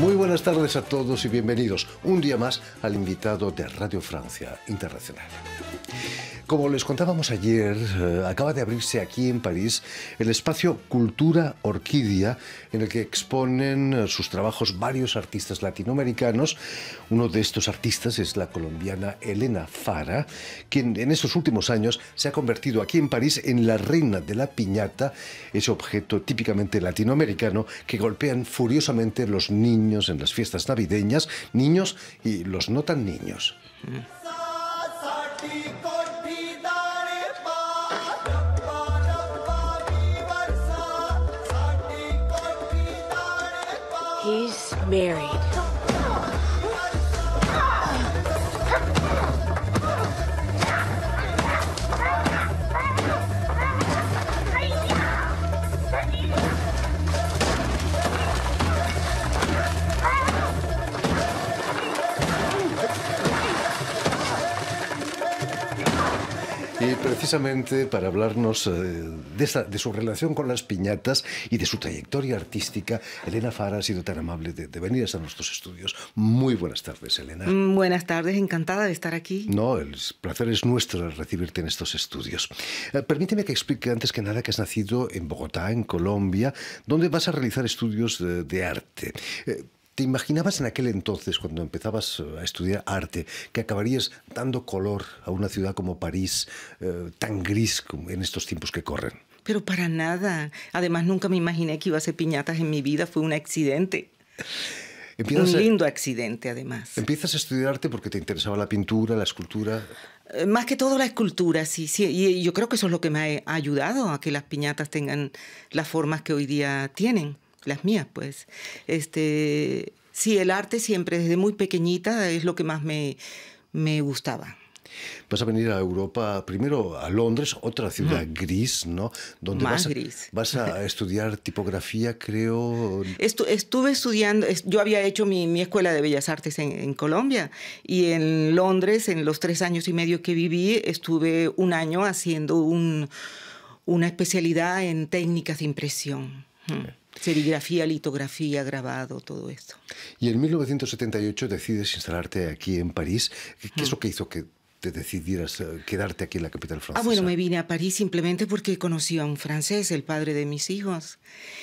Muy buenas tardes a todos y bienvenidos un día más al invitado de Radio Francia Internacional. Como les contábamos ayer, eh, acaba de abrirse aquí en París el espacio Cultura Orquídea, en el que exponen eh, sus trabajos varios artistas latinoamericanos. Uno de estos artistas es la colombiana Elena Fara, quien en estos últimos años se ha convertido aquí en París en la reina de la piñata, ese objeto típicamente latinoamericano que golpean furiosamente los niños en las fiestas navideñas, niños y los no tan niños. Y precisamente para hablarnos eh, de, esta- de su relación con las piñatas y de su trayectoria artística, Elena Fara ha sido tan amable de, de venir a nuestros estudios. Muy buenas tardes, Elena. Mm, Buenas tardes, encantada de estar aquí. No, el placer es nuestro recibirte en estos estudios. Eh, permíteme que explique antes que nada que has nacido en Bogotá, en Colombia, donde vas a realizar estudios de, de arte. Eh, ¿Te imaginabas en aquel entonces, cuando empezabas eh, a estudiar arte, que acabarías dando color a una ciudad como París, eh, tan gris como en estos tiempos que corren? Pero para nada. Además, nunca me imaginé que iba a hacer piñatas en mi vida. Fue un accidente. Empiezas Un a, lindo accidente, además. empiezas a estudiar arte porque te interesaba la pintura, la escultura. Eh, Más que todo la escultura, sí, sí. Y yo creo que eso es lo que me ha ayudado a que las piñatas tengan las formas que hoy día tienen. Las mías, pues. Este, sí, el arte siempre, desde muy pequeñita, es lo que más me, me gustaba. Vas a venir a Europa, primero a Londres, otra ciudad gris, ¿no? Donde Más vas a, gris. vas a estudiar tipografía, creo. Estu- estuve estudiando, es- yo había hecho mi, mi escuela de bellas artes en, en Colombia y en Londres, en los tres años y medio que viví, estuve un año haciendo un- una especialidad en técnicas de impresión. Mm. Serigrafía, litografía, grabado, todo esto. Y en 1978 decides instalarte aquí en París. ¿Qué, qué es lo que hizo que te decidieras eh, quedarte aquí en la capital francesa? Ah, bueno, me vine a París simplemente porque conocí a un francés, el padre de mis hijos,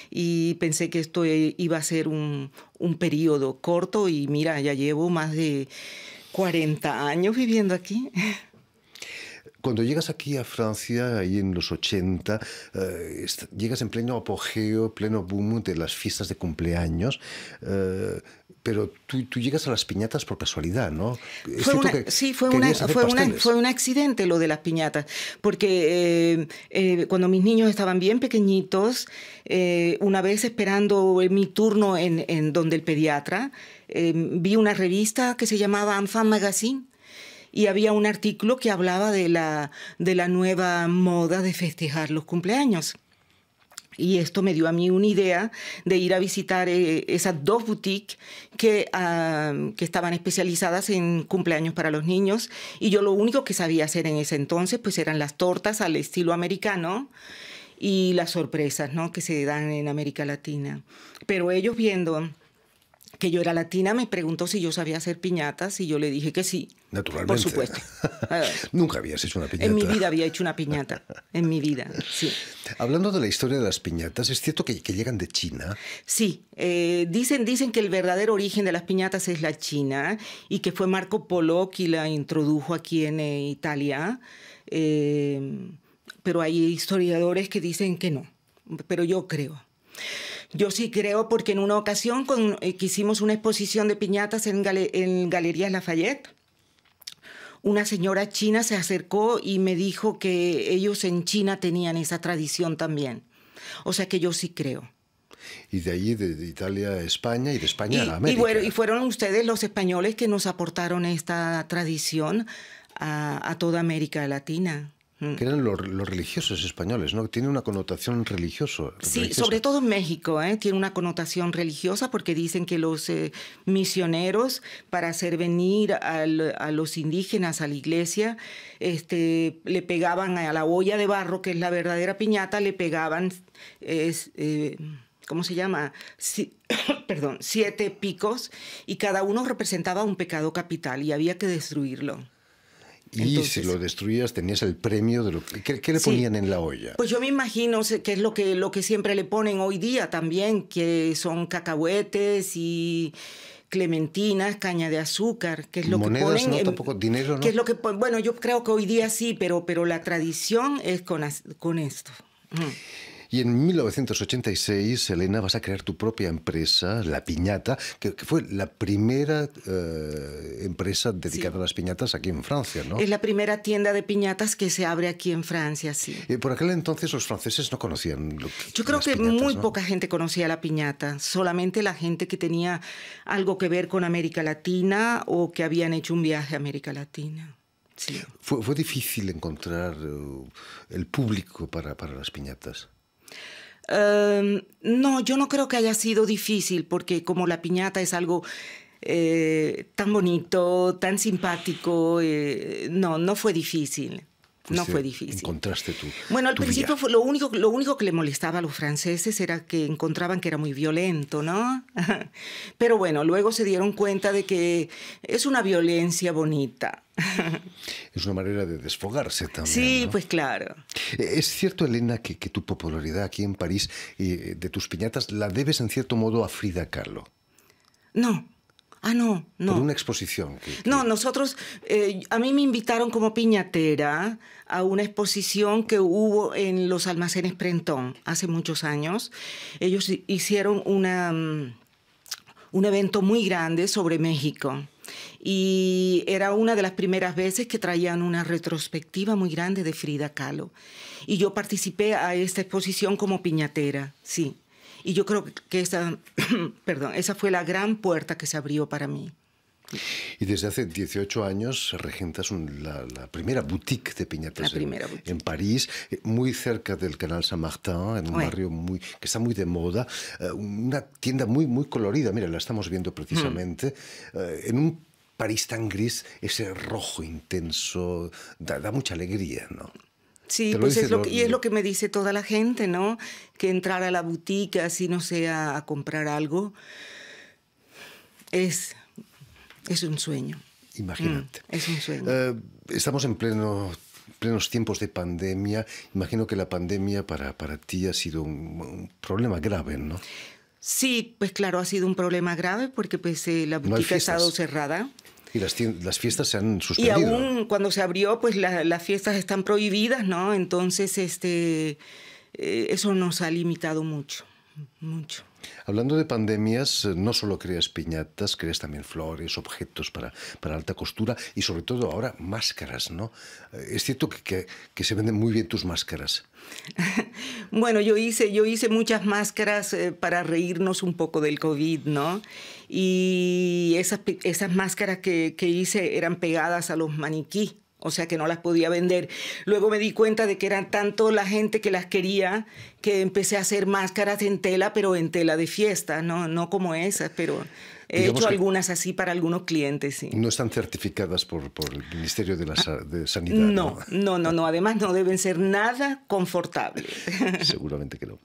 y pensé que esto iba a ser un, un periodo corto y mira, ya llevo más de 40 años viviendo aquí. Cuando llegas aquí a Francia, ahí en los 80, eh, llegas en pleno apogeo, pleno boom de las fiestas de cumpleaños, eh, pero tú, tú llegas a las piñatas por casualidad, ¿no? Fue una- que sí, fue, una, fue, una- fue un accidente lo de las piñatas, porque eh, eh, cuando mis niños estaban bien pequeñitos, eh, una vez esperando mi turno en, en donde el pediatra, eh, vi una revista que se llamaba Enfant Magazine y había un artículo que hablaba de la, de la nueva moda de festejar los cumpleaños. Y esto me dio a mí una idea de ir a visitar eh, esas dos boutiques que, ah, que estaban especializadas en cumpleaños para los niños. Y yo lo único que sabía hacer en ese entonces pues eran las tortas al estilo americano y las sorpresas ¿no? que se dan en América Latina. Pero ellos viendo que yo era latina me preguntó si yo sabía hacer piñatas y yo le dije que sí. Naturalmente. Por supuesto. Nunca habías hecho una piñata. En mi vida había hecho una piñata. En mi vida, sí. Hablando de la historia de las piñatas, ¿es cierto que, que llegan de China? Sí, eh, dicen, dicen que el verdadero origen de las piñatas es la China y que fue Marco Polo quien la introdujo aquí en eh, Italia. Eh, pero hay historiadores que dicen que no. Pero yo creo. Yo sí creo porque en una ocasión con, eh, que hicimos una exposición de piñatas en, gale- en Galerías Lafayette, una señora china se acercó y me dijo que ellos en China tenían esa tradición también. O sea que yo sí creo. Y de allí, de, de Italia a España y de España Y, a y América. bueno, y fueron ustedes los españoles que nos aportaron esta tradición a, a toda América Latina. Mm. Que eran los, los religiosos españoles, ¿no? Tiene una connotación religioso. Sí, religiosa. sobre todo en México, ¿eh? tiene una connotación religiosa porque dicen que los eh, misioneros, para hacer venir al- a los indígenas a la iglesia, este, le pegaban a la olla de barro, que es la verdadera piñata, le pegaban, es, eh, ¿cómo se llama? Perdón, siete picos y cada uno representaba un pecado capital y había que destruirlo. Y si lo destruías tenías el premio de lo que... ¿Qué, le ponían en la olla? Pues yo me imagino que es lo que, lo que siempre le ponen hoy día también, que son cacahuetes y clementinas, caña de azúcar, que es lo Monedas, que ponen... ¿no? Tampoco dinero, ¿no? Que es lo que, bueno, yo creo que hoy día sí, pero, pero la tradición es con, con esto. Y en 1986, Elena, vas a crear tu propia empresa, La Piñata, que, fue la primera eh, empresa dedicada a las piñatas aquí en Francia, ¿no? Es la primera tienda de piñatas que se abre aquí en Francia, sí. Y por aquel entonces los franceses no conocían lo, Yo creo que muy poca gente conocía la piñata, solamente la gente que tenía algo que ver con América Latina o que habían hecho un viaje a América Latina. Sí. Fue, fue difícil encontrar uh, el público para, para las piñatas. Um, no, yo no creo que haya sido difícil, porque como la piñata es algo eh, tan bonito, tan simpático, eh, no, no fue difícil. No fue difícil. Encontraste tú. Bueno, al tu principio fue lo único, lo único que le molestaba a los franceses era que encontraban que era muy violento, ¿no? Pero bueno, luego se dieron cuenta de que es una violencia bonita. Es una manera de desfogarse también. Sí, ¿no? pues claro. ¿Es cierto, Elena, que, que, tu popularidad aquí en París y de tus piñatas la debes en cierto modo a Frida Kahlo? No, Ah, no, no. Por una exposición. Que, que... No, nosotros, eh, a mí me invitaron como piñatera a una exposición que hubo en los almacenes Prentón hace muchos años. Ellos hicieron una, um, un evento muy grande sobre México. Y era una de las primeras veces que traían una retrospectiva muy grande de Frida Kahlo. Y yo participé a esta exposición como piñatera, sí. Y yo creo que esa, perdón, esa fue la gran puerta que se abrió para mí. Y desde hace 18 años regentas un, la, la, primera boutique de piñatas en, boutique. en, París, eh, muy cerca del Canal Saint-Martin, en un ouais. barrio muy, que está muy de moda. Una tienda muy, muy colorida, mira, la estamos viendo precisamente, mm. en un París tan gris, ese rojo intenso, da, da mucha alegría, ¿no? Sí, pues es lo que, y es lo que me dice toda la gente, ¿no? Que entrar a la boutique así no sea a comprar algo es, es un sueño. Imagínate. Mm, es un sueño. Uh, estamos en pleno plenos tiempos de pandemia. Imagino que la pandemia para, para ti ha sido un, un problema grave, ¿no? Sí, pues claro, ha sido un problema grave porque pues eh, la boutique no ha estado cerrada. Y las, las, fiestas se han suspendido. Y aún cuando se abrió, pues la, las fiestas están prohibidas, ¿no? Entonces, este, eh, eso nos ha limitado mucho, mucho. Hablando de pandemias, no solo creas piñatas, creas también flores, objetos para, para alta costura y sobre todo ahora máscaras, ¿no? Es cierto que, que, que se venden muy bien tus máscaras. Bueno, yo hice, yo hice muchas máscaras eh, para reírnos un poco del COVID, ¿no? Y esas, esas máscaras que, que hice eran pegadas a los maniquí o sea que no las podía vender. Luego me di cuenta de que eran tanto la gente que las quería que empecé a hacer máscaras en tela, pero en tela de fiesta, no, no como esas, pero he hecho algunas así para algunos clientes, sí. No están certificadas por, por el Ministerio de, la de Sanidad. No, no, no, no, además no deben ser nada confortables. Seguramente que no.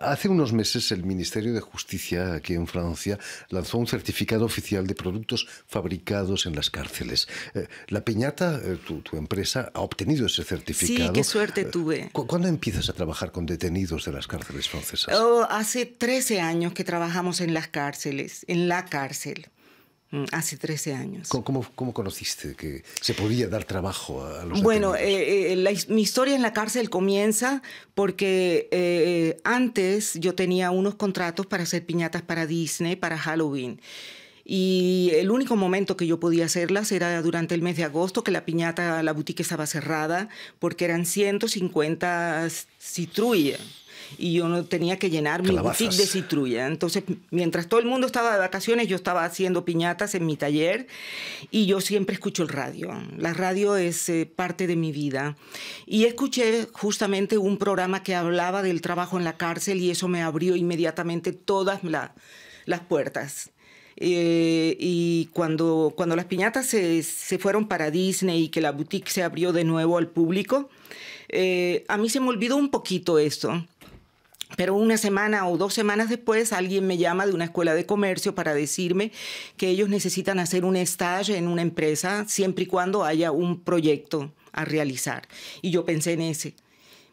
Hace unos meses el Ministerio de Justicia aquí en Francia lanzó un certificado oficial de productos fabricados en las cárceles. Eh, la Piñata, eh, tu, tu, empresa, ha obtenido ese certificado. Sí, qué suerte tuve. ¿Cuándo empiezas a trabajar con detenidos de las cárceles francesas? Oh, hace 13 años que trabajamos en las cárceles, en la cárcel cárcel. Hace 13 años. ¿Cómo, cómo, cómo conociste que se podía dar trabajo a, los Bueno, eh, eh, la, mi historia en la cárcel comienza porque eh, antes yo tenía unos contratos para hacer piñatas para Disney, para Halloween. Y el único momento que yo podía hacerlas era durante el mes de agosto, que la piñata, la boutique estaba cerrada, porque eran 150 citruillas y yo no tenía que llenar mi boutique de citrulla. Entonces, mientras todo el mundo estaba de vacaciones, yo estaba haciendo piñatas en mi taller y yo siempre escucho el radio. La radio es eh, parte de mi vida. Y escuché justamente un programa que hablaba del trabajo en la cárcel y eso me abrió inmediatamente todas la, las puertas. Eh, y cuando, cuando las piñatas se, se, fueron para Disney y que la boutique se abrió de nuevo al público, eh, a mí se me olvidó un poquito esto Pero una semana o dos semanas después alguien me llama de una escuela de comercio para decirme que ellos necesitan hacer un stage en una empresa siempre y cuando haya un proyecto a realizar. Y yo pensé en ese.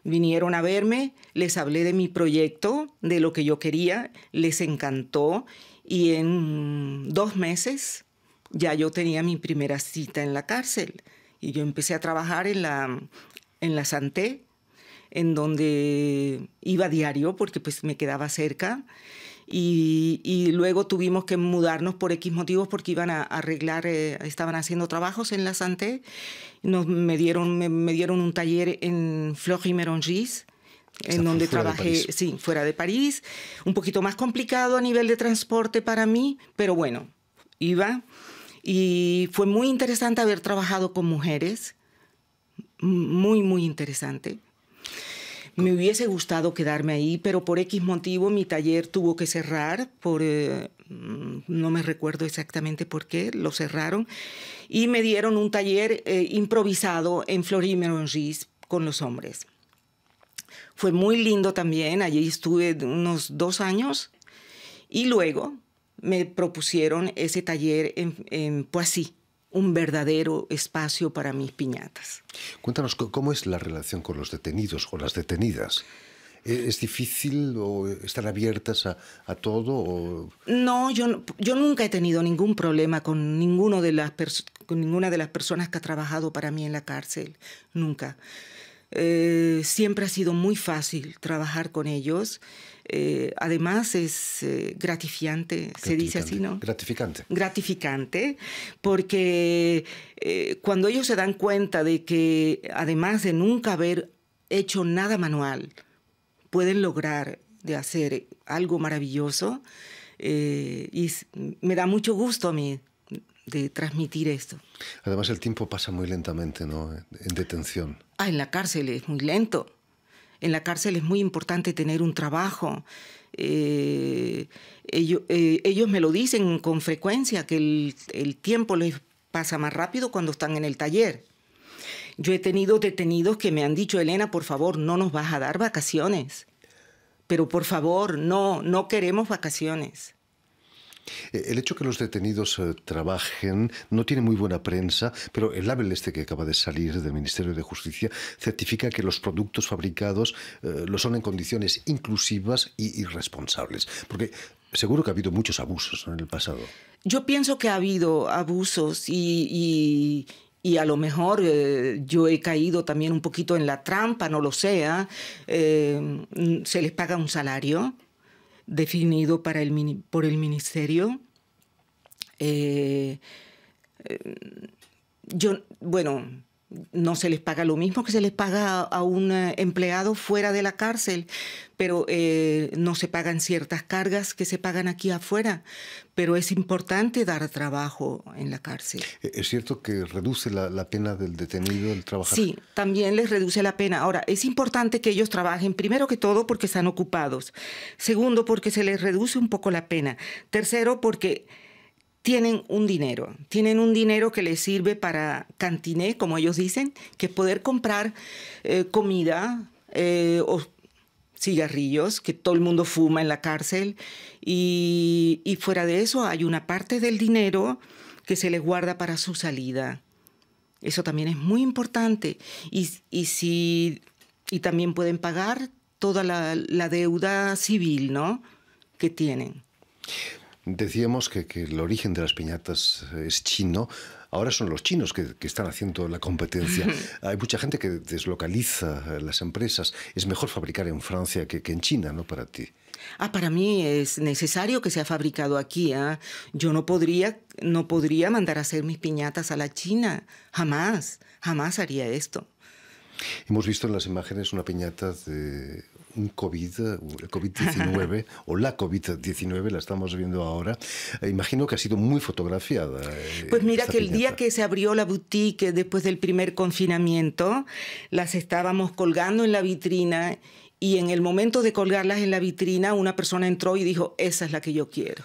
Vinieron a verme, les hablé de mi proyecto, de lo que yo quería, les encantó y en dos meses ya yo tenía mi primera cita en la cárcel y yo empecé a trabajar en la, en la Santé, en donde iba diario porque pues me quedaba cerca y, luego tuvimos que mudarnos por X motivos porque iban a arreglar, eh, estaban haciendo trabajos en la Santé. Nos, me, dieron, me, dieron un taller en Fleury-Mérogis, en donde trabajé, sí, fuera de París. Un poquito más complicado a nivel de transporte para mí, pero bueno, iba. Y fue muy interesante haber trabajado con mujeres, muy, muy interesante. Me hubiese gustado quedarme ahí, pero por X motivo mi taller tuvo que cerrar, por, eh, no me recuerdo exactamente por qué, lo cerraron, y me dieron un taller eh, improvisado en Florimérogis con los hombres. Fue muy lindo también, allí estuve unos dos años, y luego me propusieron ese taller en, en Poissy un verdadero espacio para mis piñatas. Cuéntanos cómo es la relación con los detenidos o las detenidas. ¿E-, ¿Es difícil o están abiertas a, todo? No, yo, yo nunca he tenido ningún problema con, ninguno de las con ninguna de las personas que ha trabajado para mí en la cárcel. Nunca. Eh, siempre ha sido muy fácil trabajar con ellos. Eh, además es eh, gratificante, se dice así, ¿no? Gratificante. Gratificante, porque cuando ellos se dan cuenta de que además de nunca haber hecho nada manual, pueden lograr de hacer algo maravilloso, y me da mucho gusto a mí de transmitir esto. Además el tiempo pasa muy lentamente, ¿no? En detención. Ah, en la cárcel es muy lento. En la cárcel es muy importante tener un trabajo. Eh, ellos, eh, ellos, me lo dicen con frecuencia, que el, el tiempo les pasa más rápido cuando están en el taller. Yo he tenido detenidos que me han dicho, Elena, por favor, no nos vas a dar vacaciones. Pero por favor, no, no queremos vacaciones. Eh, el hecho que los detenidos eh, trabajen no tiene muy buena prensa, pero el label este que acaba de salir del Ministerio de Justicia certifica que los productos fabricados eh, lo son en condiciones inclusivas y irresponsables. Porque seguro que ha habido muchos abusos en el pasado. Yo pienso que ha habido abusos y, a lo mejor yo he caído también un poquito en la trampa, no lo sé. se les paga un salario definido para el, por el ministerio. Eh, eh, yo, bueno, no se les paga lo mismo que se les paga a un eh, empleado fuera de la cárcel, pero eh, no se pagan ciertas cargas que se pagan aquí afuera. Pero es importante dar trabajo en la cárcel. E, ¿Es cierto que reduce la, pena del detenido el trabajar? Sí, también les reduce la pena. Ahora, es importante que ellos trabajen, primero que todo, porque están ocupados. Segundo, porque se les reduce un poco la pena. Tercero, porque tienen un dinero, tienen un dinero que les sirve para cantiné, como ellos dicen, que es poder comprar eh, comida eh, o cigarrillos, que todo el mundo fuma en la cárcel, y, fuera de eso hay una parte del dinero que se les guarda para su salida. Eso también es muy importante. Y, si, y también pueden pagar toda la, la deuda civil ¿no? que tienen. Decíamos que, el origen de las piñatas es chino. Ahora son los chinos que, están haciendo la competencia. Hay mucha gente que deslocaliza las empresas. Es mejor fabricar en Francia que, en China, ¿no? Para ti. Ah, para mí es necesario que sea fabricado aquí. ¿ah? Yo no podría, no podría mandar a hacer mis piñatas a la China. Jamás, jamás haría esto. Hemos visto en las imágenes una piñata de un COVID, el COVID-19 o la COVID-19, la estamos viendo ahora. Eh, imagino que ha sido muy fotografiada. Eh, pues mira que el día que se abrió la boutique después del primer confinamiento, las estábamos colgando en la vitrina y en el momento de colgarlas en la vitrina una persona entró y dijo, esa es la que yo quiero.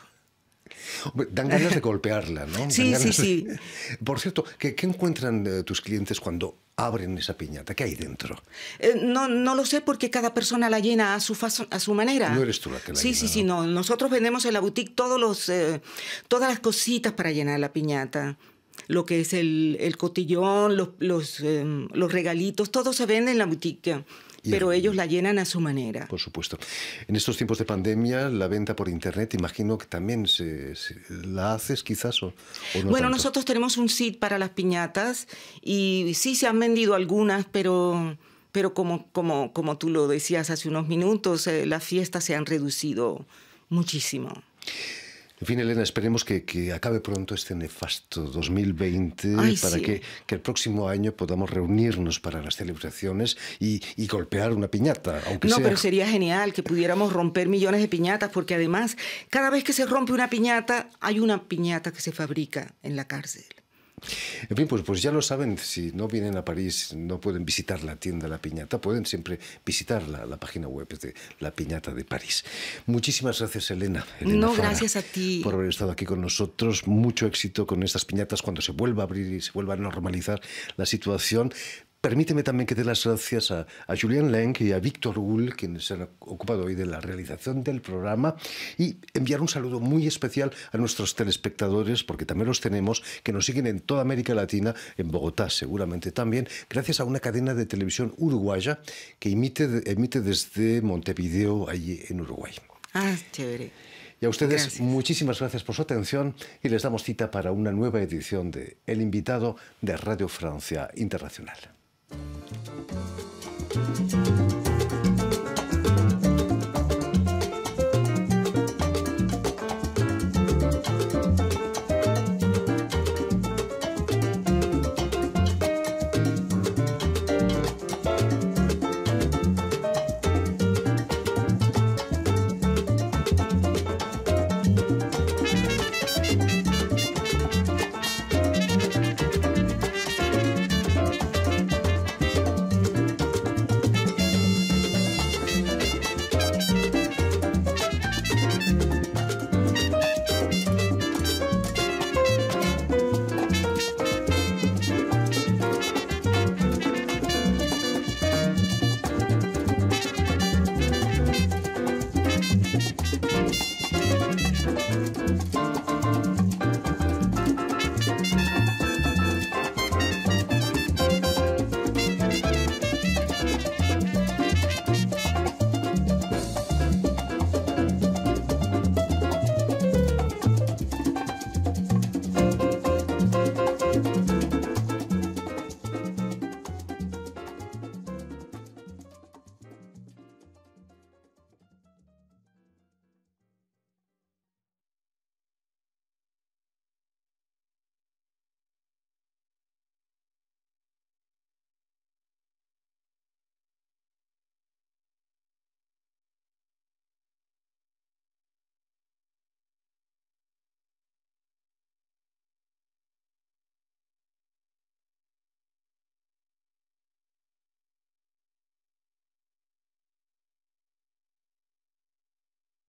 Dan ganas de golpearla, ¿no? Sí, sí, sí. Por cierto, ¿qué, encuentran eh, tus clientes cuando abren esa piñata? ¿Qué hay dentro? Eh, no, no lo sé porque cada persona la llena a su, a su manera. No eres tú la que la Sí, llena, sí, sí, no. Nosotros vendemos en la boutique todos los, eh, todas las cositas para llenar la piñata lo que es el, el cotillón, los, los, em, los, regalitos, todo se vende en la boutique pero ellos la llenan a su manera. Por supuesto. En estos tiempos de pandemia, la venta por Internet, imagino que también se, la haces quizás o, no Bueno, nosotros tenemos un sitio para las piñatas y sí se han vendido algunas, pero, pero como, como, como tú lo decías hace unos minutos, eh, las fiestas se han reducido muchísimo. En fin, Elena, esperemos que, acabe pronto este nefasto 2020 para que, el próximo año podamos reunirnos para las celebraciones y, golpear una piñata. Aunque no, pero sería genial que pudiéramos romper millones de piñatas, porque además, cada vez que se rompe una piñata, hay una piñata que se fabrica en la cárcel. En fin, pues, pues ya lo saben, si no vienen a París, no pueden visitar la tienda La Piñata, pueden siempre visitar la, página web de La Piñata de París. Muchísimas gracias, Elena. no, gracias a ti. Por haber estado aquí con nosotros. Mucho éxito con estas piñatas cuando se vuelva a abrir y se vuelva a normalizar la situación. Permíteme también que dé las gracias a, a Julian Lenk y a Víctor Gull, quienes se han ocupado hoy de la realización del programa, y enviar un saludo muy especial a nuestros telespectadores, porque también los tenemos, que nos siguen en toda América Latina, en Bogotá seguramente también, gracias a una cadena de televisión uruguaya que emite, emite desde Montevideo, allí en Uruguay. Ah, chévere. Y a ustedes muchísimas gracias por su atención y les damos cita para una nueva edición de El invitado de Radio Francia Internacional. thank you